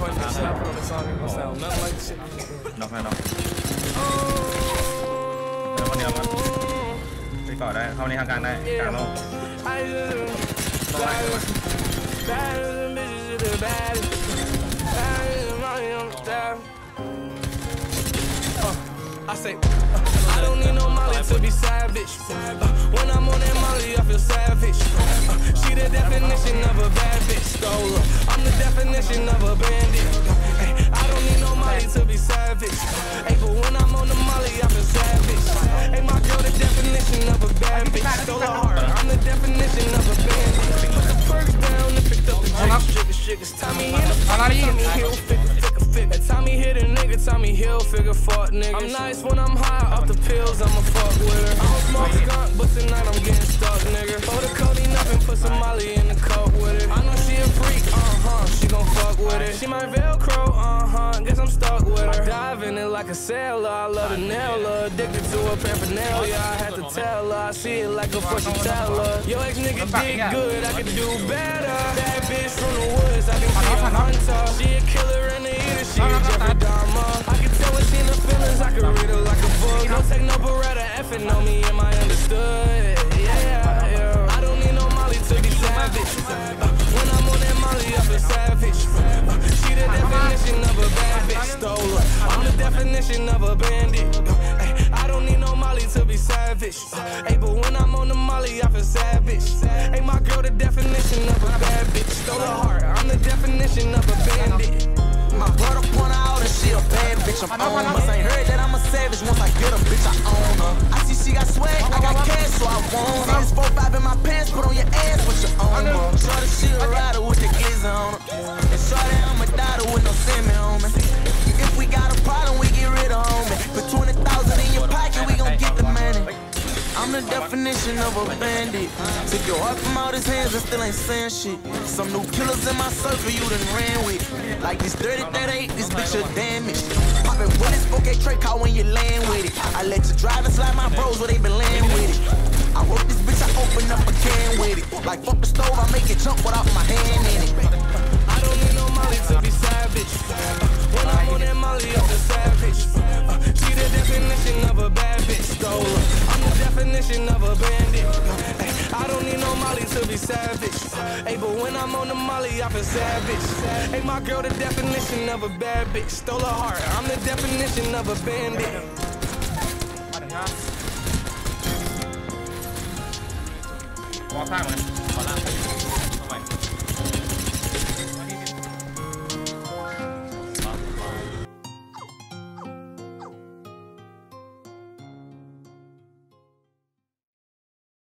funny as shit. I put on the song, it gonna sound nothing like the shit. น็อกให้น็อกแล้วคนเดียวมันไปก่อได้ เข้าในทางกลางได้กลางโลก I just baddest, baddest bitches, the baddest. Baddest money on the tab. Uh, I say, uh, I don't need no Molly to be savage. Uh, when I'm on that Molly, I feel savage. Uh, she the definition of a bad bitch. Stole her. I'm the definition of a bandit. savage. Hey, but when I'm on the Molly, I feel savage. Hey, my girl, the definition of a bad bitch. Stole her heart. I'm the definition of a bandit. Put the perks down and picked up the drinks. Sugar, sugars. Tommy in the Tommy Hill, figure, figure, figure. Tommy hit a nigga, Tommy Hilfiger, fuck nigga. I'm nice when I'm high off the pills, I'ma fuck with her. I don't smoke skunk, but tonight I'm getting stuck, nigga. Throw the codeine up and put some Molly in the cup with it. I know she a freak, uh huh. She gon' fuck with it. She my Velcro, stuck with her. I dive in it like a sailor. I love the nail her. Addicted to her paraphernalia. I had to tell her. I see it like a fortune teller. Yo, ex nigga did good. I could do better. That bitch from the woods. I can be a hunter. She a killer and a eater. She a Jeffrey Dahmer. I can tell when she in the feelings. I can read her like a book. Don't take no Beretta effing on me. Am I definition of a bandit. Uh, ay, I don't need no Molly to be savage. Uh, hey, but when I'm on the Molly, I feel savage. Hey, my girl, the definition of a bad bitch. Stole her heart. I'm the definition of a bandit. My brother point out and she a bad bitch, I'm on her. Must ain't heard that I'm a savage. Once I get a bitch, I own her. I see she got swag, I got cash, so I want her. See this 4-5 in my pants, put on your ass with your own her. Shorty, she a rider with the glizzy on her. And shorty, I'm a daughter with no semi on me. Definition of a bandit. Took your heart from out his hands and still ain't saying shit. Some new killers in my circle you done ran with. Like this 30 that ain't this bitch a damage. Poppin' bullets, 4K tray car when you land with it. I let you drive and slide my bros where they been laying with it. I wrote this bitch, I open up a can with it. Like fuck the stove, I make it jump without my savage. Hey, but when I'm on the molly, I feel savage. Hey, my girl, the definition of a bad bitch. Stole her heart, I'm the definition of a bandit. Walk.